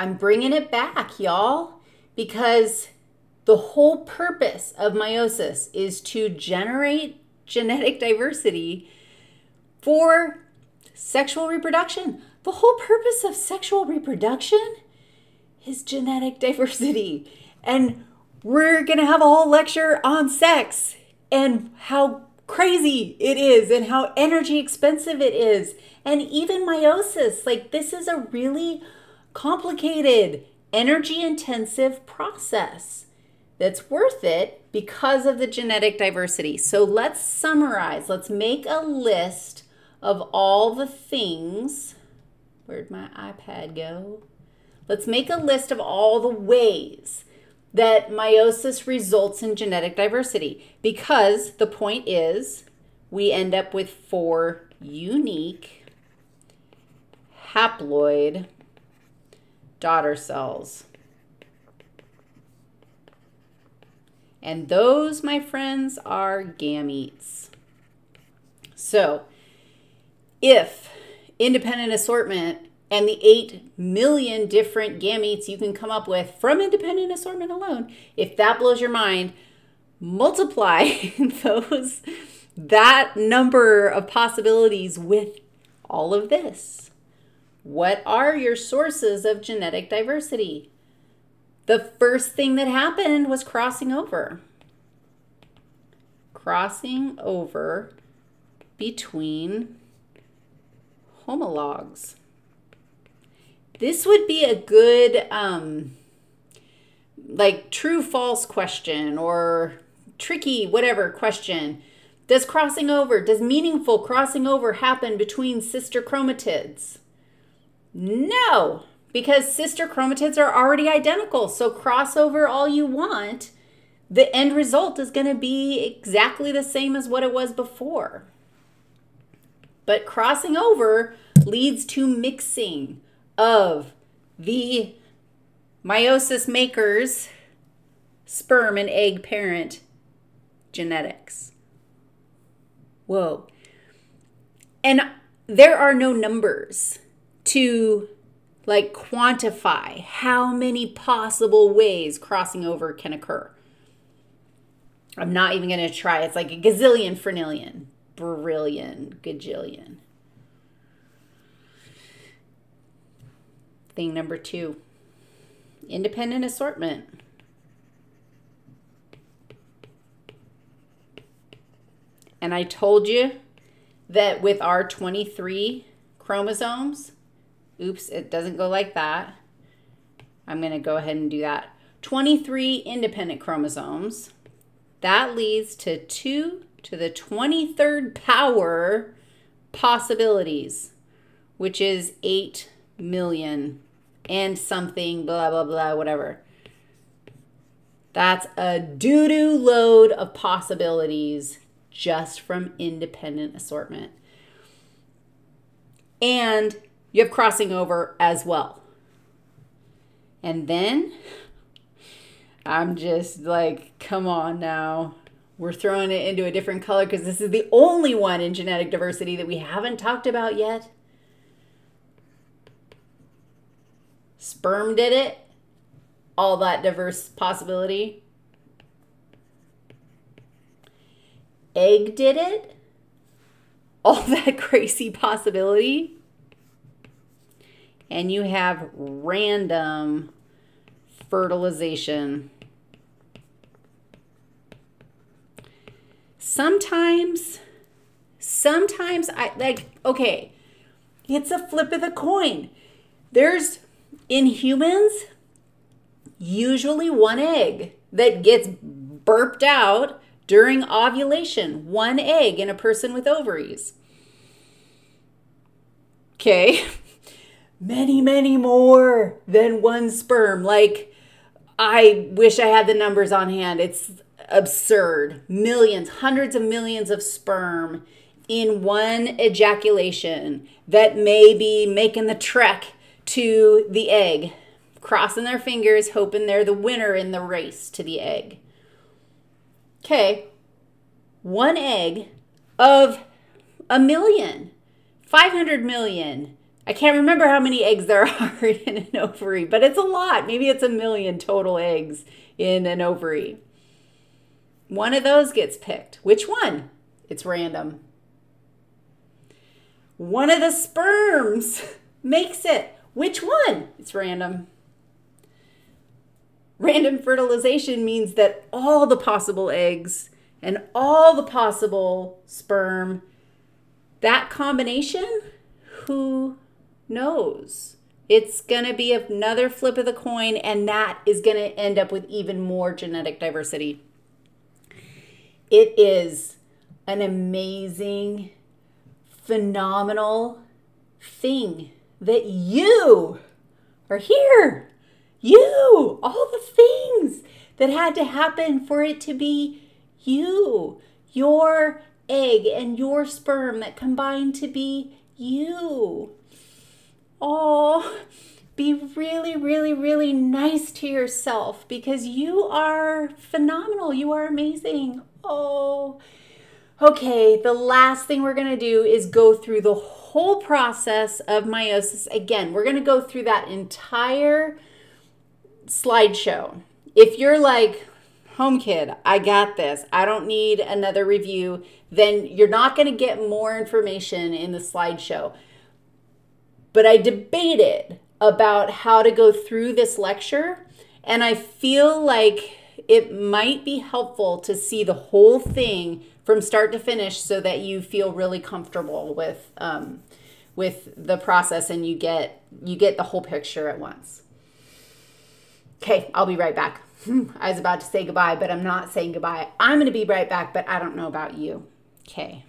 I'm bringing it back, y'all, because the whole purpose of meiosis is to generate genetic diversity for sexual reproduction. The whole purpose of sexual reproduction is genetic diversity. And we're going to have a whole lecture on sex and how crazy it is and how energy expensive it is. And even meiosis, like this is a really complicated, energy intensive process that's worth it because of the genetic diversity. So let's summarize. Let's make a list of all the things. Where'd my iPad go? Let's make a list of all the ways that meiosis results in genetic diversity because the point is we end up with four unique haploid daughter cells. And those, my friends, are gametes. So, if independent assortment and the 8 million different gametes you can come up with from independent assortment alone, if that blows your mind, multiply those that number of possibilities with all of this. What are your sources of genetic diversity? The first thing that happened was crossing over. Crossing over between homologs. This would be a good, um, like, true false question or tricky whatever question. Does crossing over, does meaningful crossing over happen between sister chromatids? No, because sister chromatids are already identical. So crossover all you want, the end result is going to be exactly the same as what it was before. But crossing over leads to mixing of the meiosis makers sperm and egg parent genetics. Whoa. And there are no numbers to like quantify how many possible ways crossing over can occur. I'm not even going to try. It's like a gazillion, fernillion, brillion, gajillion. Thing number two independent assortment. And I told you that with our 23 chromosomes, oops, it doesn't go like that. I'm going to go ahead and do that. 23 independent chromosomes. That leads to 2 to the 23rd power possibilities, which is 8 million and something, blah, blah, blah, whatever. That's a doo doo load of possibilities just from independent assortment. And you have crossing over as well. And then I'm just like, come on now. We're throwing it into a different color because this is the only one in genetic diversity that we haven't talked about yet. Sperm did it. All that diverse possibility. Egg did it. All that crazy possibility. And you have random fertilization. Sometimes, sometimes I like, okay, it's a flip of the coin. There's in humans, usually one egg that gets burped out during ovulation, one egg in a person with ovaries. Okay. Many, many more than one sperm. Like, I wish I had the numbers on hand. It's absurd. Millions, hundreds of millions of sperm in one ejaculation that may be making the trek to the egg, crossing their fingers, hoping they're the winner in the race to the egg. Okay, one egg of a million, 500 million. I can't remember how many eggs there are in an ovary, but it's a lot. Maybe it's a million total eggs in an ovary. One of those gets picked. Which one? It's random. One of the sperms makes it. Which one? It's random. Random fertilization means that all the possible eggs and all the possible sperm, that combination, who knows? It's going to be another flip of the coin, and that is going to end up with even more genetic diversity. It is an amazing, phenomenal thing that you are here. You, all the things that had to happen for it to be you, your egg and your sperm that combined to be you. Oh, be really, really, really nice to yourself because you are phenomenal. You are amazing. Oh, okay. The last thing we're going to do is go through the whole process of meiosis again. We're going to go through that entire slideshow. If you're like, home kid, I got this, I don't need another review, then you're not going to get more information in the slideshow. But I debated about how to go through this lecture, and I feel like it might be helpful to see the whole thing from start to finish so that you feel really comfortable with um, with the process and you get you get the whole picture at once. Okay, I'll be right back. I was about to say goodbye, but I'm not saying goodbye. I'm going to be right back, but I don't know about you. Okay.